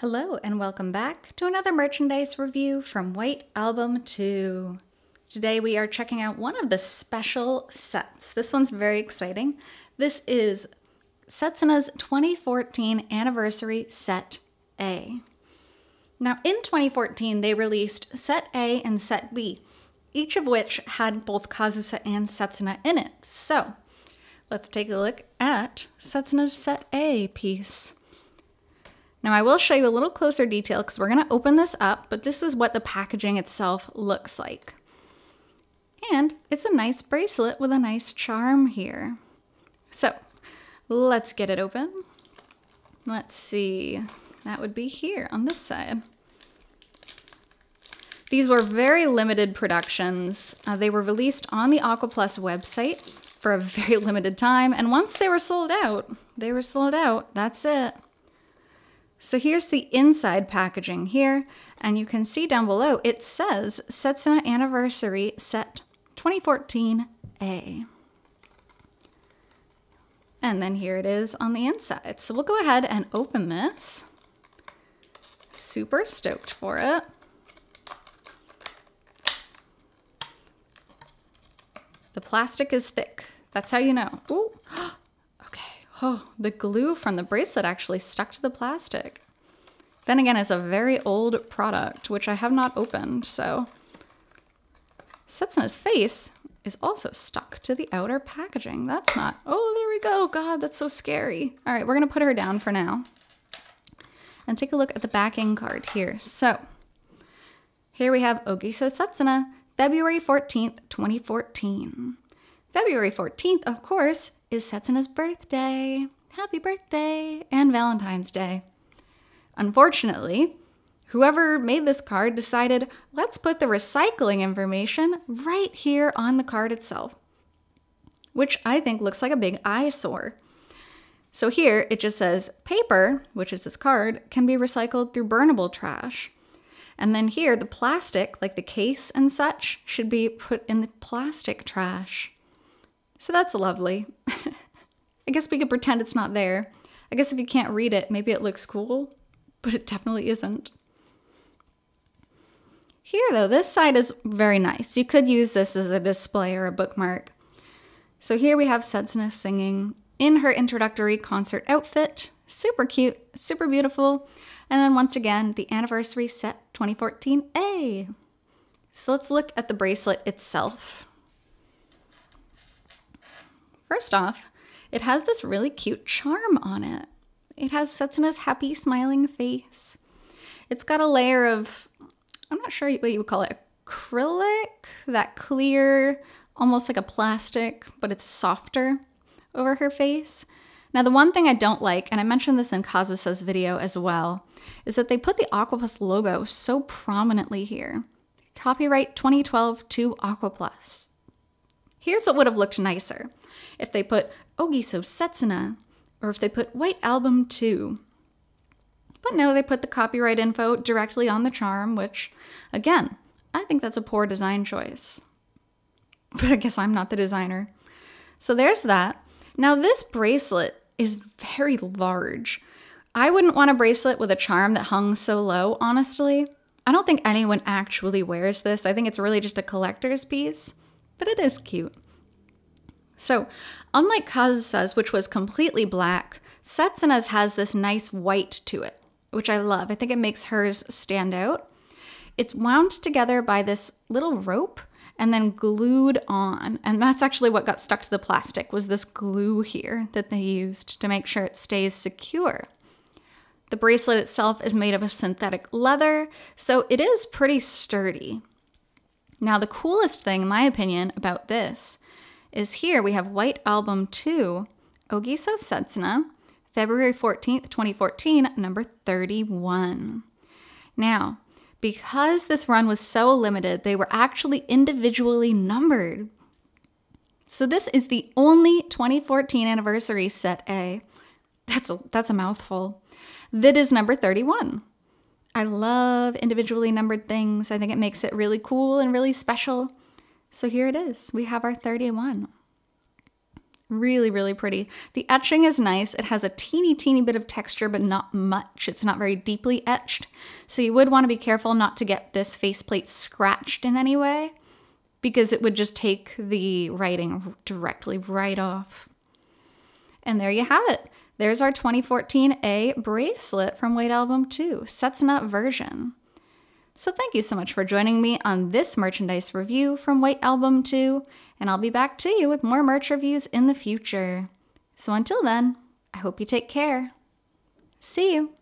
Hello and welcome back to another merchandise review from White Album 2. Today we are checking out one of the special sets. This one's very exciting. This is Setsuna's 2014 anniversary set A. Now in 2014 they released set A and set B, each of which had both Kazusa and Setsuna in it. So let's take a look at Setsuna's set A piece. Now I will show you a little closer detail because we're going to open this up, but this is what the packaging itself looks like. And it's a nice bracelet with a nice charm here. So let's get it open. Let's see, that would be here on this side. These were very limited productions. Uh, they were released on the Aquaplus website for a very limited time, and once they were sold out, they were sold out. That's it. So here's the inside packaging here, and you can see down below it says Setsuna Anniversary Set 2014A. And then here it is on the inside. So we'll go ahead and open this. Super stoked for it. The plastic is thick. That's how you know. Ooh. Oh, the glue from the bracelet actually stuck to the plastic. Then again, it's a very old product, which I have not opened, so. Setsuna's face is also stuck to the outer packaging. That's not, oh, there we go. God, that's so scary. All right, we're gonna put her down for now. And take a look at the backing card here. So, here we have Ogiso Setsuna, February 14th, 2014. February 14th, of course, is Setsuna's birthday. Happy birthday and Valentine's Day. Unfortunately, whoever made this card decided let's put the recycling information right here on the card itself, which I think looks like a big eyesore. So here it just says paper, which is this card, can be recycled through burnable trash. And then here, the plastic, like the case and such, should be put in the plastic trash. So that's lovely. I guess we could pretend it's not there. I guess if you can't read it, maybe it looks cool, but it definitely isn't. Here though, this side is very nice. You could use this as a display or a bookmark. So here we have Setsuna singing in her introductory concert outfit. Super cute, super beautiful. And then once again, the anniversary set 2014A. So let's look at the bracelet itself. First off, it has this really cute charm on it. It has Setsuna's happy smiling face. It's got a layer of, I'm not sure what you would call it, acrylic, that clear, almost like a plastic, but it's softer over her face. Now, the one thing I don't like, and I mentioned this in Kazusa's video as well, is that they put the Aquaplus logo so prominently here. Copyright 2012 to Aquaplus. Here's what would have looked nicer if they put Ogiso Setsuna, or if they put White Album 2. But no, they put the copyright info directly on the charm, which, again, I think that's a poor design choice. But I guess I'm not the designer. So there's that. Now, this bracelet is very large. I wouldn't want a bracelet with a charm that hung so low, honestly. I don't think anyone actually wears this. I think it's really just a collector's piece, but it is cute. So, unlike Kazusa's, which was completely black, Setsuna's has this nice white to it, which I love. I think it makes hers stand out. It's wound together by this little rope and then glued on. And that's actually what got stuck to the plastic was this glue here that they used to make sure it stays secure. The bracelet itself is made of a synthetic leather, so it is pretty sturdy. Now, the coolest thing, in my opinion, about this is here we have White Album 2, Ogiso Setsuna, February 14th, 2014, number 31. Now, because this run was so limited, they were actually individually numbered. So this is the only 2014 anniversary set A. That's a, that's a mouthful. That is number 31. I love individually numbered things. I think it makes it really cool and really special. So here it is. We have our 31. Really, really pretty. The etching is nice. It has a teeny, teeny bit of texture, but not much. It's not very deeply etched. So you would want to be careful not to get this faceplate scratched in any way because it would just take the writing directly right off. And there you have it. There's our 2014A bracelet from White Album 2, Setsuna version. So thank you so much for joining me on this merchandise review from White Album 2, and I'll be back to you with more merch reviews in the future. So until then, I hope you take care. See you!